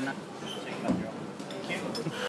Benar.